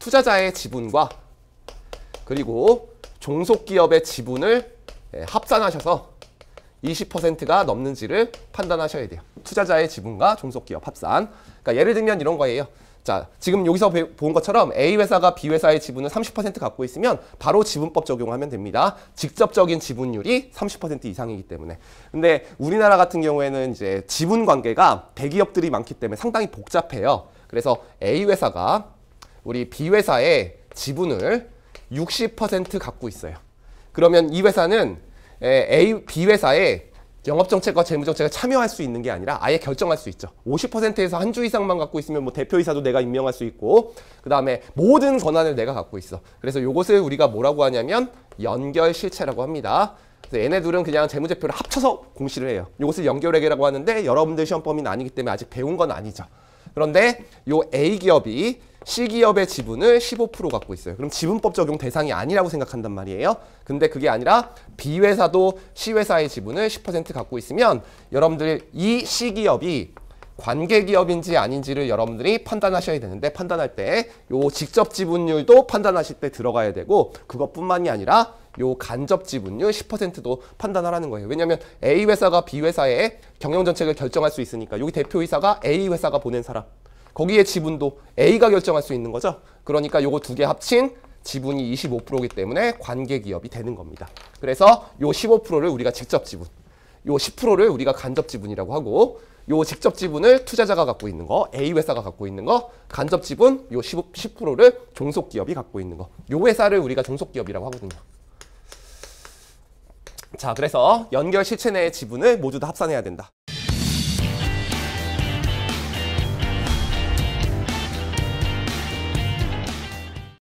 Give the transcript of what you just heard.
투자자의 지분과 그리고 종속기업의 지분을 예, 합산하셔서 20%가 넘는지를 판단하셔야 돼요. 투자자의 지분과 종속기업 합산. 그러니까 예를 들면 이런 거예요. 자, 지금 여기서 배- 본 것처럼 A 회사가 B 회사의 지분을 30% 갖고 있으면 바로 지분법 적용하면 됩니다. 직접적인 지분율이 30% 이상이기 때문에. 근데 우리나라 같은 경우에는 이제 지분 관계가 대기업들이 많기 때문에 상당히 복잡해요. 그래서 A 회사가 우리 B 회사의 지분을 60% 갖고 있어요. 그러면 이 회사는 에, A, B 회사에 영업정책과 재무정책에 참여할 수 있는 게 아니라 아예 결정할 수 있죠. 50%에서 한 주 이상만 갖고 있으면 뭐 대표이사도 내가 임명할 수 있고 그 다음에 모든 권한을 내가 갖고 있어. 그래서 요것을 우리가 뭐라고 하냐면 연결실체라고 합니다. 얘네들은 그냥 재무제표를 합쳐서 공시를 해요. 요것을 연결회계라고 하는데 여러분들 시험 범위는 아니기 때문에 아직 배운 건 아니죠. 그런데 요 A 기업이 C 기업의 지분을 15% 갖고 있어요. 그럼 지분법 적용 대상이 아니라고 생각한단 말이에요. 근데 그게 아니라 B 회사도 C 회사의 지분을 10% 갖고 있으면 여러분들 이 C 기업이 관계 기업인지 아닌지를 여러분들이 판단하셔야 되는데 판단할 때 요 직접 지분율도 판단하실 때 들어가야 되고 그것뿐만이 아니라 요 간접 지분율 10%도 판단하라는 거예요. 왜냐하면 A 회사가 B 회사의 경영 정책을 결정할 수 있으니까 여기 대표이사가 A 회사가 보낸 사람 거기에 지분도 A가 결정할 수 있는 거죠. 그러니까 요거 두 개 합친 지분이 25%이기 때문에 관계 기업이 되는 겁니다. 그래서 요 15%를 우리가 직접 지분, 요 10%를 우리가 간접 지분이라고 하고 요 직접 지분을 투자자가 갖고 있는 거, A 회사가 갖고 있는 거, 간접 지분 요 15, 10%를 종속 기업이 갖고 있는 거. 요 회사를 우리가 종속 기업이라고 하거든요. 자, 그래서 연결 실체 내의 지분을 모두 다 합산해야 된다.